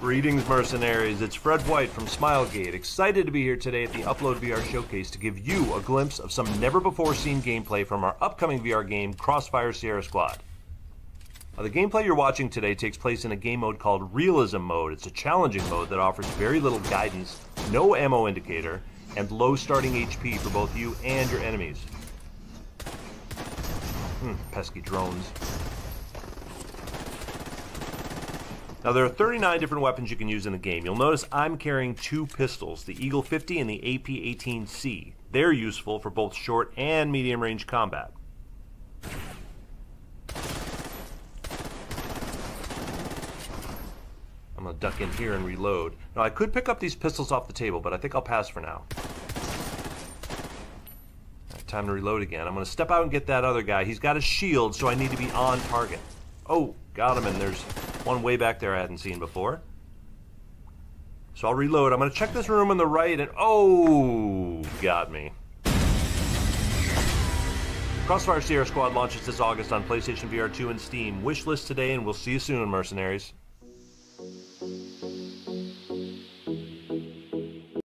Greetings, mercenaries. It's Fred White from Smilegate, excited to be here today at the Upload VR Showcase to give you a glimpse of some never before seen gameplay from our upcoming VR game, Crossfire Sierra Squad. Now, the gameplay you're watching today takes place in a game mode called Realism Mode. It's a challenging mode that offers very little guidance, no ammo indicator, and low starting HP for both you and your enemies. Hmm, pesky drones. Now, there are 39 different weapons you can use in the game. You'll notice I'm carrying two pistols, the Eagle 50 and the AP-18C. They're useful for both short and medium range combat. I'm to duck in here and reload. Now, I could pick up these pistols off the table, but I think I'll pass for now. Time to reload again. I'm going to step out and get that other guy. He's got a shield, so I need to be on target. Oh, got him, and there's one way back there I hadn't seen before. So I'll reload. I'm going to check this room on the right, and oh, got me. Crossfire Sierra Squad launches this August on PlayStation VR 2 and Steam. Wishlist today, and we'll see you soon, mercenaries.